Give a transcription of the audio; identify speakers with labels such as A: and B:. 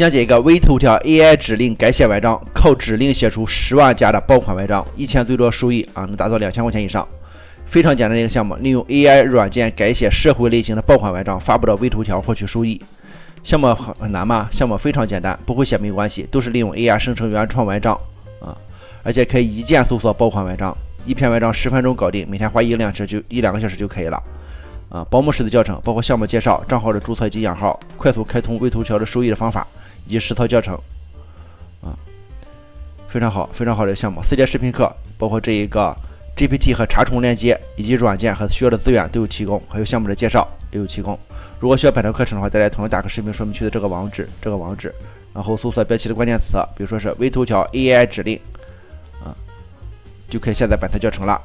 A: 讲解一个微头条 AI 指令改写文章，靠指令写出十万加的爆款文章，一天最多收益啊能达到两千块钱以上。非常简单的一个项目，利用 AI 软件改写社会类型的爆款文章，发布到微头条获取收益。项目很难吗？项目非常简单，不会写没关系，都是利用 AI 生成原创文章啊，而且可以一键搜索爆款文章，一篇文章十分钟搞定，每天花一两小时就一两个小时就可以了啊。保姆式的教程，包括项目介绍、账号的注册及养号、快速开通微头条的收益的方法以及实操教程啊，非常好，非常好的项目。四节视频课包括这一个。GPT 和查重链接以及软件和需要的资源都有提供，还有项目的介绍也有提供。如果需要本套课程的话，大家同样打开视频说明区的这个网址，这个网址，然后搜索标题的关键词，比如说是微头条 AI 指令，啊，就可以下载本套教程了。